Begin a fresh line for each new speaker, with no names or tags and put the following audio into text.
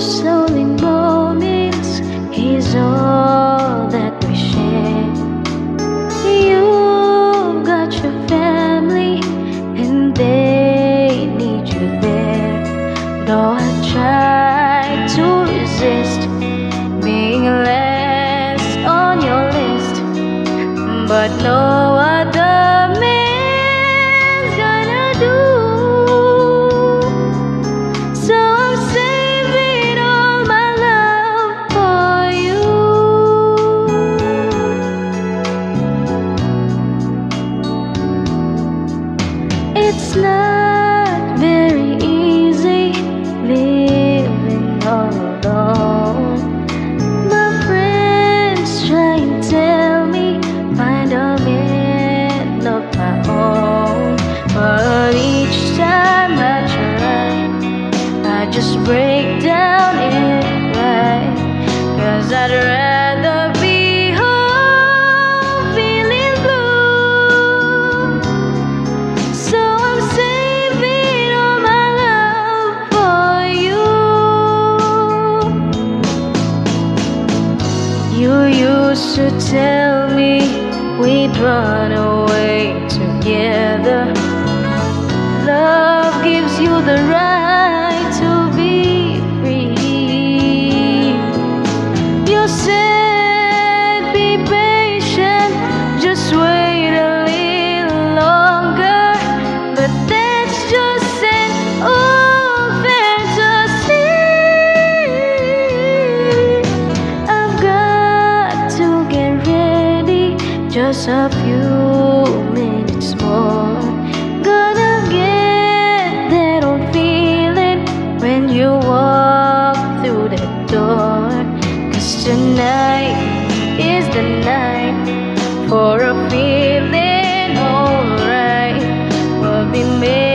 those moments is all that we share. You've got your family, and they need you there. I to resist being last on your list, but no other. You used to tell me we'd run away together. Love gives you the right. just a few minutes more. Gonna get that old feeling When you walk through that door. Cause tonight is the night For a feeling alright. We'll be made